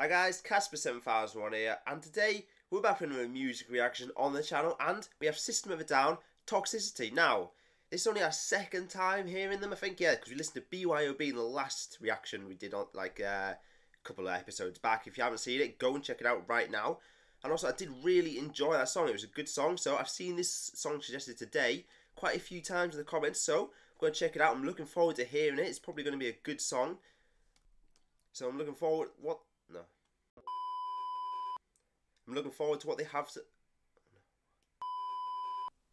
Hi guys, Kasper7001 here, and today we're back with a music reaction on the channel, and we have System of a Down, Toxicity. Now, this is only our second time hearing them, I think, yeah, because we listened to BYOB in the last reaction we did on, like, uh, a couple of episodes back. If you haven't seen it, go and check it out right now. And also, I did really enjoy that song. It was a good song, so I've seen this song suggested today quite a few times in the comments, so go and check it out. I'm looking forward to hearing it. It's probably going to be a good song. So I'm looking forward. What? I'm looking forward to what they have to.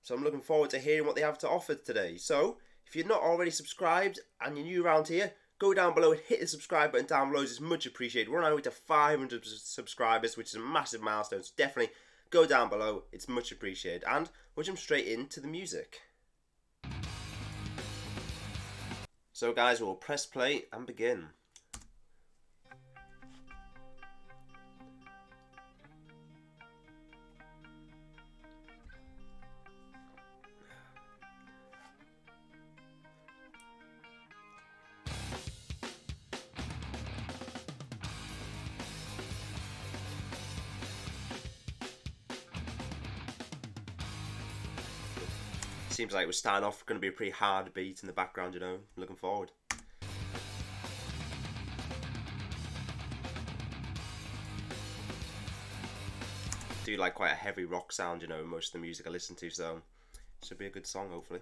So I'm looking forward to hearing what they have to offer today. So if you're not already subscribed and you're new around here, go down below and hit the subscribe button down below. It's much appreciated. We're on our way to 500 subscribers, which is a massive milestone. So definitely go down below. It's much appreciated. And we'll jump straight into the music. So guys, we'll press play and begin. Seems like we're starting off going to be a pretty hard beat in the background, you know. Looking forward. do like quite a heavy rock sound, you know, most of the music I listen to, so should be a good song, hopefully.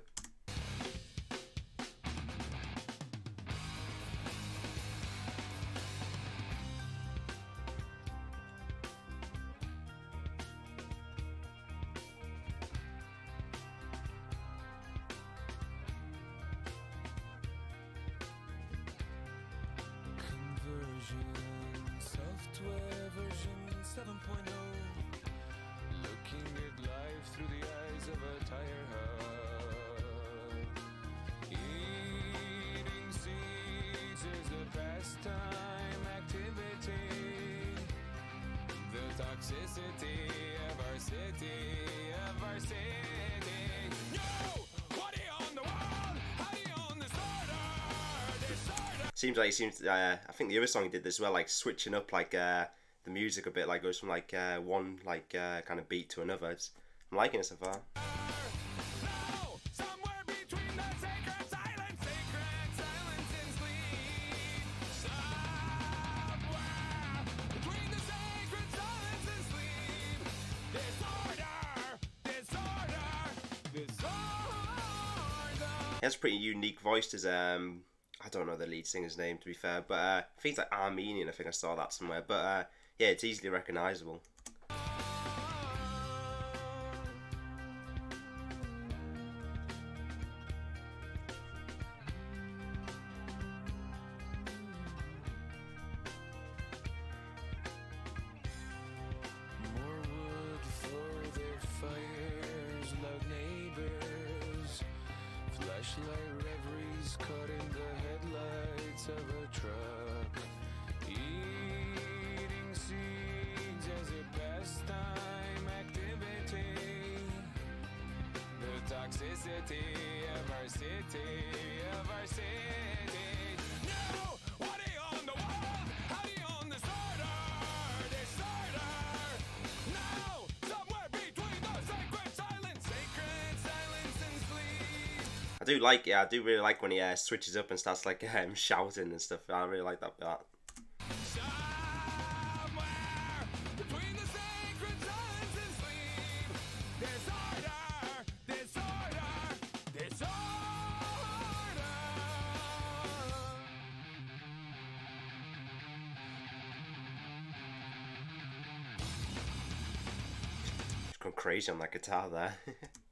Activity The toxicity of our city, of our city Yo! seems like he seems. Uh, I think the other song he did this as well, like switching up like uh, the music a bit, like goes from like uh, one like uh, kind of beat to another. It's, I'm liking it so far. He has a pretty unique voice. His um, I don't know the lead singer's name to be fair, but uh, I think it's like Armenian. I think I saw that somewhere. But uh, yeah, it's easily recognisable. Flashlight reveries caught in the headlights of a truck. Eating seeds as a pastime activity. The toxicity of our city, of I do like, yeah, I do really like when he uh, switches up and starts like um, shouting and stuff. I really like that part. Crazy on that guitar there.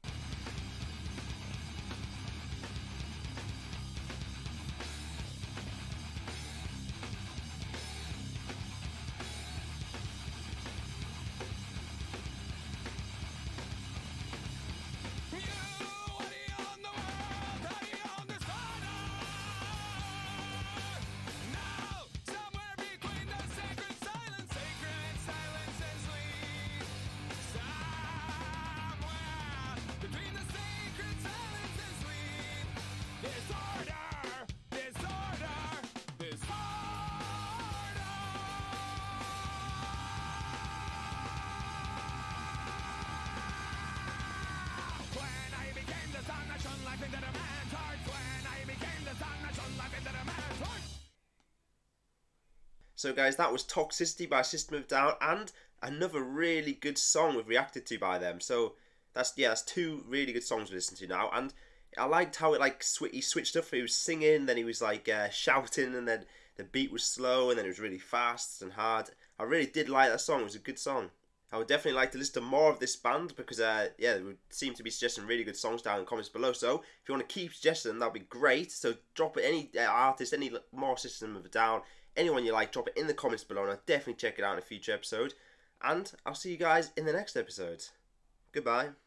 So, guys, that was Toxicity by System of Down and another really good song we've reacted to by them. So, that's yeah, that's two really good songs we listen to now. And I liked how it like sw- he switched up. He was singing, then he was like uh, shouting, and then the beat was slow, and then it was really fast and hard. I really did like that song. It was a good song. I would definitely like to listen to more of this band because, uh, yeah, they would seem to be suggesting really good songs down in the comments below. So if you want to keep suggesting them, that'd be great. So drop any uh, artist, any more System of a Down, anyone you like, drop it in the comments below, and I'll definitely check it out in a future episode. And I'll see you guys in the next episode. Goodbye.